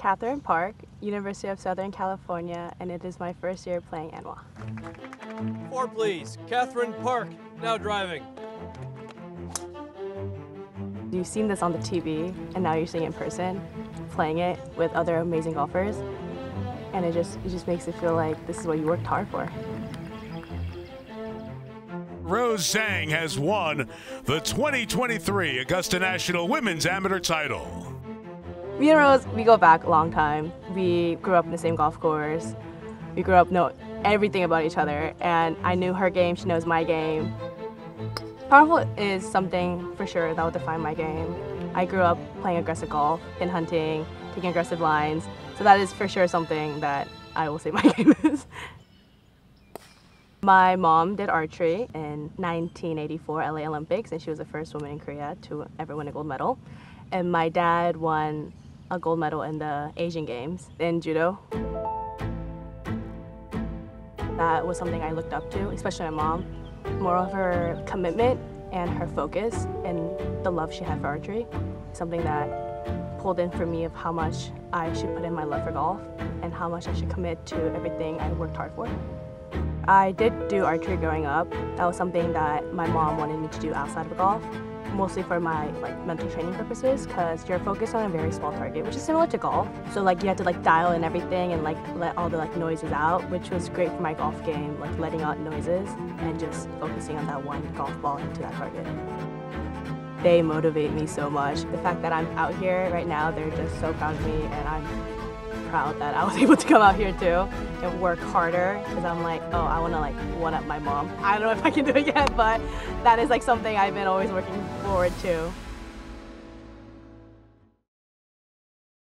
Catherine Park, University of Southern California, and it is my first year playing Anwa. Four, please. Catherine Park, now driving. You've seen this on the TV, and now you're seeing it in person, playing it with other amazing golfers, and it just it just makes it feel like this is what you worked hard for. Rose Zhang has won the 2023 Augusta National Women's Amateur title. Me and Rose, we go back a long time. We grew up in the same golf course. We grew up know everything about each other, and I knew her game. She knows my game. Powerful is something for sure that will define my game. I grew up playing aggressive golf, pin hunting, taking aggressive lines, so that is for sure something that I will say my game is. My mom did archery in 1984 LA Olympics, and she was the first woman in Korea to ever win a gold medal. And my dad won a gold medal in the Asian Games in judo. That was something I looked up to, especially my mom. More of her commitment and her focus and the love she had for archery, something that pulled in for me of how much I should put in my love for golf and how much I should commit to everything I worked hard for. I did do archery growing up. That was something that my mom wanted me to do outside of golf, mostly for my like mental training purposes because you're focused on a very small target, which is similar to golf. So like you had to like dial in everything and like let all the like noises out, which was great for my golf game, like letting out noises and just focusing on that one golf ball into that target. They motivate me so much. The fact that I'm out here right now, they're just so proud of me and I'm proud that I was able to come out here too and work harder because I'm like, oh, I want to like one up my mom. I don't know if I can do it yet, but that is like something I've been always working forward to.